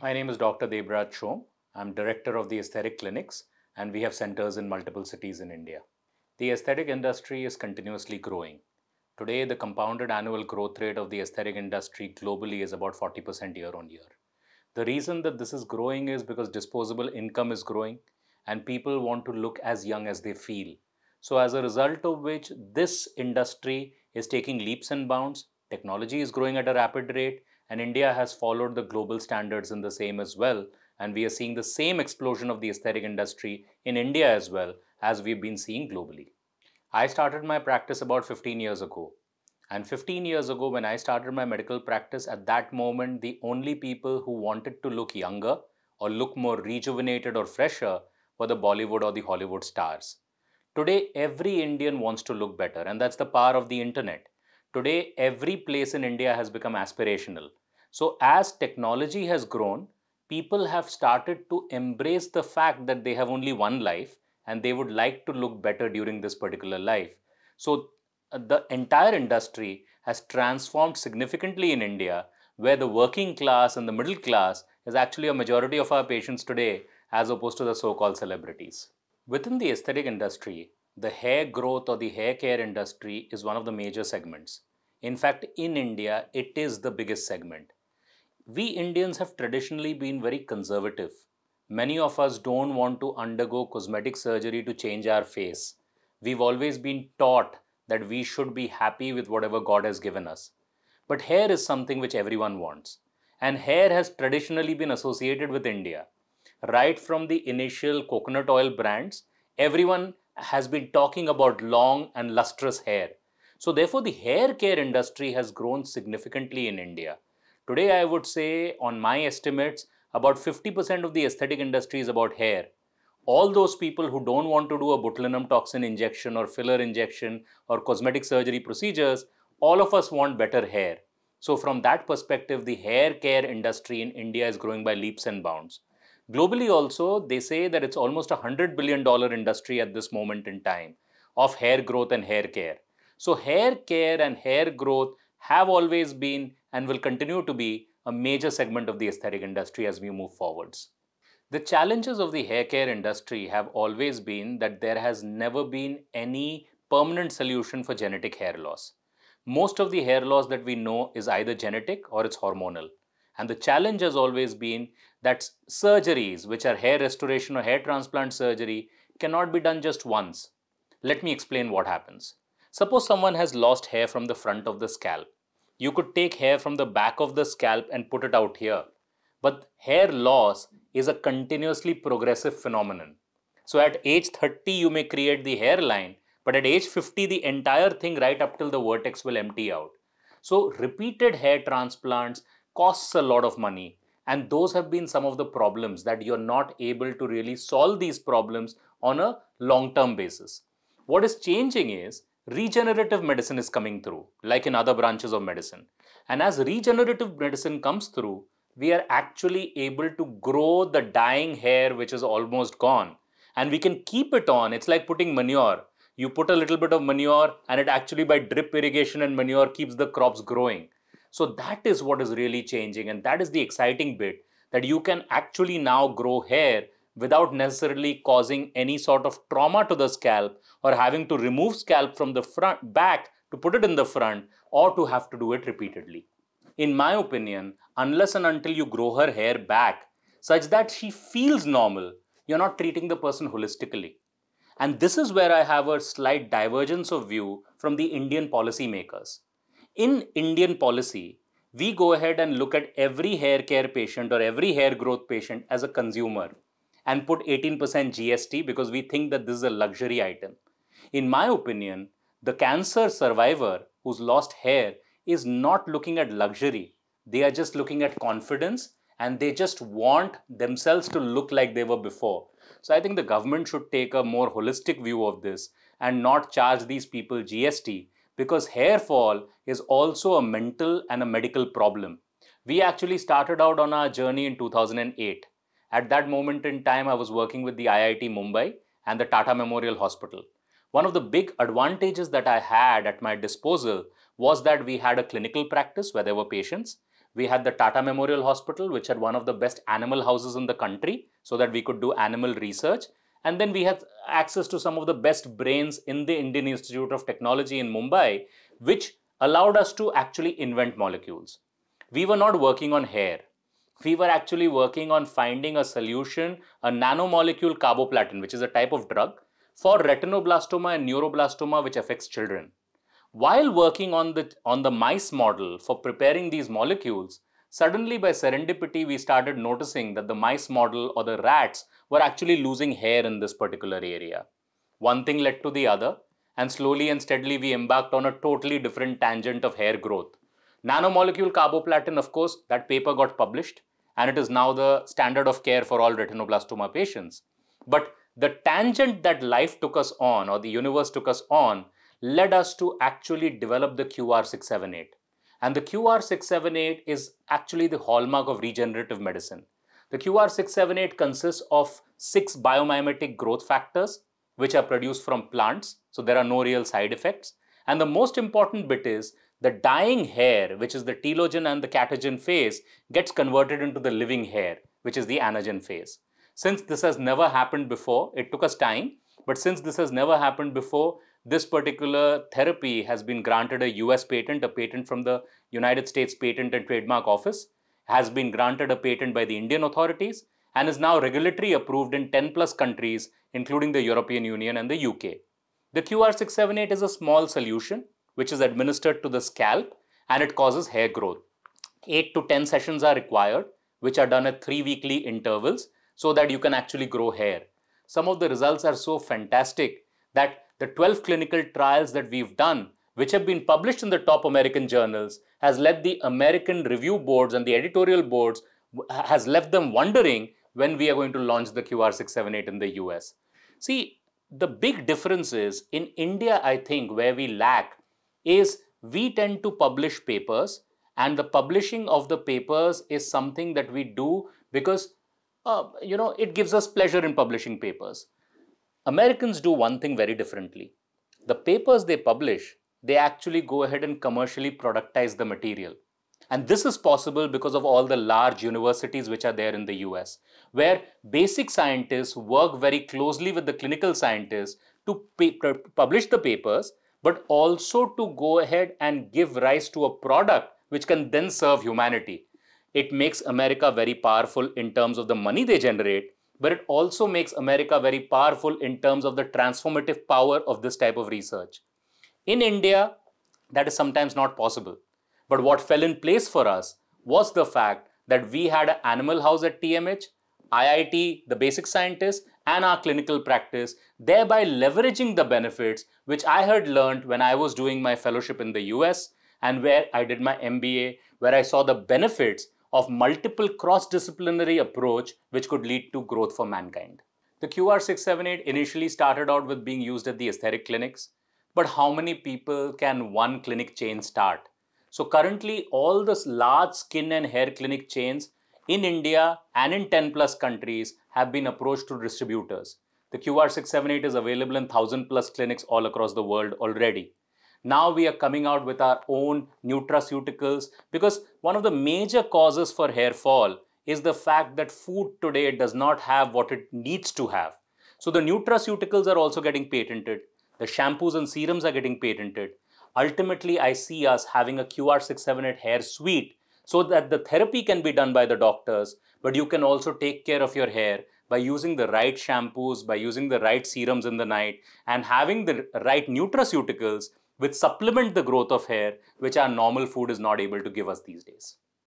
My name is Dr. Debraj Shome. I'm director of the aesthetic clinics, and we have centers in multiple cities in India. The aesthetic industry is continuously growing. Today, the compounded annual growth rate of the aesthetic industry globally is about 40% year on year. The reason that this is growing is because disposable income is growing and people want to look as young as they feel. So, as a result of which, this industry is taking leaps and bounds. Technology is growing at a rapid rate, and India has followed the global standards in the same as well. And we are seeing the same explosion of the aesthetic industry in India as well as we've been seeing globally. I started my practice about 15 years ago. And 15 years ago, when I started my medical practice, at that moment, the only people who wanted to look younger or look more rejuvenated or fresher were the Bollywood or the Hollywood stars. Today, every Indian wants to look better, and that's the power of the internet. Today, every place in India has become aspirational. So, as technology has grown, people have started to embrace the fact that they have only one life and they would like to look better during this particular life. So, uh, the entire industry has transformed significantly in India, where the working class and the middle class is actually a majority of our patients today, as opposed to the so called celebrities. Within the aesthetic industry, the hair growth or the hair care industry is one of the major segments. In fact, in India, it is the biggest segment. We Indians have traditionally been very conservative Many of us don't want to undergo cosmetic surgery to change our face. We've always been taught that we should be happy with whatever God has given us. But hair is something which everyone wants. And hair has traditionally been associated with India. Right from the initial coconut oil brands, everyone has been talking about long and lustrous hair. So, therefore, the hair care industry has grown significantly in India. Today, I would say, on my estimates, about 50% of the aesthetic industry is about hair. All those people who don't want to do a botulinum toxin injection or filler injection or cosmetic surgery procedures, all of us want better hair. So, from that perspective, the hair care industry in India is growing by leaps and bounds. Globally, also, they say that it's almost a $100 billion industry at this moment in time of hair growth and hair care. So, hair care and hair growth have always been and will continue to be a major segment of the aesthetic industry as we move forwards. The challenges of the hair care industry have always been that there has never been any permanent solution for genetic hair loss. Most of the hair loss that we know is either genetic or it's hormonal. And the challenge has always been that surgeries, which are hair restoration or hair transplant surgery, cannot be done just once. Let me explain what happens. Suppose someone has lost hair from the front of the scalp you could take hair from the back of the scalp and put it out here. But hair loss is a continuously progressive phenomenon. So at age 30, you may create the hairline, but at age 50, the entire thing right up till the vertex will empty out. So repeated hair transplants costs a lot of money. And those have been some of the problems that you're not able to really solve these problems on a long-term basis. What is changing is regenerative medicine is coming through, like in other branches of medicine. And as regenerative medicine comes through, we are actually able to grow the dying hair which is almost gone. And we can keep it on. It's like putting manure. You put a little bit of manure and it actually by drip irrigation and manure keeps the crops growing. So that is what is really changing and that is the exciting bit that you can actually now grow hair without necessarily causing any sort of trauma to the scalp or having to remove scalp from the front back to put it in the front or to have to do it repeatedly. In my opinion, unless and until you grow her hair back such that she feels normal, you're not treating the person holistically. And this is where I have a slight divergence of view from the Indian policymakers. In Indian policy, we go ahead and look at every hair care patient or every hair growth patient as a consumer and put 18% GST because we think that this is a luxury item. In my opinion, the cancer survivor who's lost hair is not looking at luxury. They are just looking at confidence and they just want themselves to look like they were before. So I think the government should take a more holistic view of this and not charge these people GST because hair fall is also a mental and a medical problem. We actually started out on our journey in 2008 at that moment in time, I was working with the IIT Mumbai and the Tata Memorial Hospital. One of the big advantages that I had at my disposal was that we had a clinical practice where there were patients. we had the Tata Memorial Hospital, which had one of the best animal houses in the country, so that we could do animal research. And then we had access to some of the best brains in the Indian Institute of Technology in Mumbai, which allowed us to actually invent molecules. We were not working on hair. We were actually working on finding a solution, a nanomolecule carboplatin, which is a type of drug, for retinoblastoma and neuroblastoma, which affects children. While working on the, on the mice model for preparing these molecules, suddenly by serendipity, we started noticing that the mice model or the rats were actually losing hair in this particular area. One thing led to the other, and slowly and steadily we embarked on a totally different tangent of hair growth. Nanomolecule carboplatin, of course, that paper got published, and it is now the standard of care for all retinoblastoma patients. But the tangent that life took us on, or the universe took us on, led us to actually develop the QR678. And the QR678 is actually the hallmark of regenerative medicine. The QR678 consists of six biomimetic growth factors, which are produced from plants, so there are no real side effects. And the most important bit is the dying hair, which is the telogen and the catagen phase, gets converted into the living hair, which is the anagen phase. Since this has never happened before, it took us time, but since this has never happened before, this particular therapy has been granted a US patent, a patent from the United States Patent and Trademark Office, has been granted a patent by the Indian authorities, and is now regulatory approved in 10 plus countries, including the European Union and the UK. The QR678 is a small solution which is administered to the scalp and it causes hair growth. 8 to 10 sessions are required, which are done at 3 weekly intervals so that you can actually grow hair. Some of the results are so fantastic that the 12 clinical trials that we've done, which have been published in the top American journals, has led the American review boards and the editorial boards, has left them wondering when we are going to launch the QR678 in the US. See, the big difference is in India, I think, where we lack is we tend to publish papers and the publishing of the papers is something that we do because uh, you know it gives us pleasure in publishing papers Americans do one thing very differently. The papers they publish, they actually go ahead and commercially productize the material. And this is possible because of all the large universities which are there in the US, where basic scientists work very closely with the clinical scientists to publish the papers, but also to go ahead and give rise to a product which can then serve humanity. It makes America very powerful in terms of the money they generate, but it also makes America very powerful in terms of the transformative power of this type of research. In India, that is sometimes not possible. But what fell in place for us was the fact that we had an animal house at TMH, IIT, the basic scientists, and our clinical practice, thereby leveraging the benefits which I had learned when I was doing my fellowship in the US and where I did my MBA, where I saw the benefits of multiple cross-disciplinary approach which could lead to growth for mankind. The QR678 initially started out with being used at the aesthetic clinics, but how many people can one clinic chain start? So currently all the large skin and hair clinic chains in India and in 10 plus countries have been approached to distributors. The QR678 is available in 1000 plus clinics all across the world already. Now we are coming out with our own nutraceuticals because one of the major causes for hair fall is the fact that food today does not have what it needs to have. So the nutraceuticals are also getting patented. The shampoos and serums are getting patented. Ultimately, I see us having a QR678 hair suite so that the therapy can be done by the doctors, but you can also take care of your hair by using the right shampoos, by using the right serums in the night, and having the right nutraceuticals which supplement the growth of hair, which our normal food is not able to give us these days.